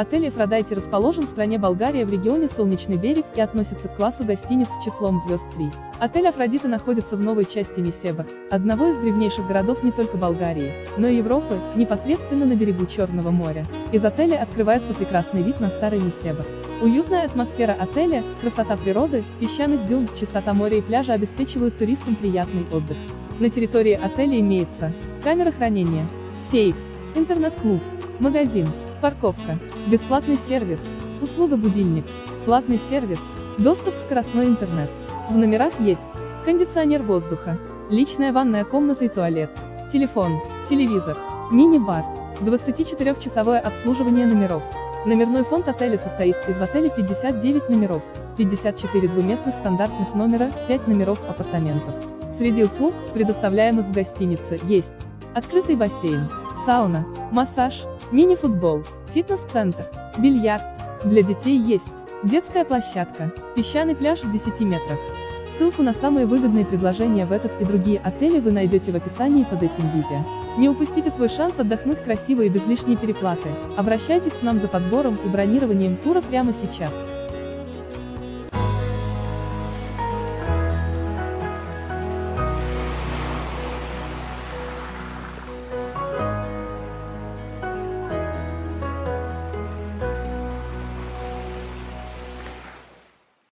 Отель Эфродайте расположен в стране Болгария в регионе Солнечный берег и относится к классу гостиниц с числом звезд 3. Отель Афродита находится в новой части Несебр, одного из древнейших городов не только Болгарии, но и Европы, непосредственно на берегу Черного моря. Из отеля открывается прекрасный вид на старый Несебр. Уютная атмосфера отеля, красота природы, песчаных дюн, чистота моря и пляжа обеспечивают туристам приятный отдых. На территории отеля имеется камера хранения, сейф, интернет-клуб, магазин, парковка, бесплатный сервис, услуга будильник, платный сервис, доступ в скоростной интернет. В номерах есть кондиционер воздуха, личная ванная комната и туалет, телефон, телевизор, мини-бар, 24-часовое обслуживание номеров. Номерной фонд отеля состоит из в отеле 59 номеров, 54 двуместных стандартных номера, 5 номеров апартаментов. Среди услуг, предоставляемых в гостинице, есть открытый бассейн, сауна, массаж, мини-футбол, фитнес-центр, бильярд. Для детей есть детская площадка, песчаный пляж в 10 метрах. Ссылку на самые выгодные предложения в этот и другие отели вы найдете в описании под этим видео. Не упустите свой шанс отдохнуть красиво и без лишней переплаты. Обращайтесь к нам за подбором и бронированием тура прямо сейчас.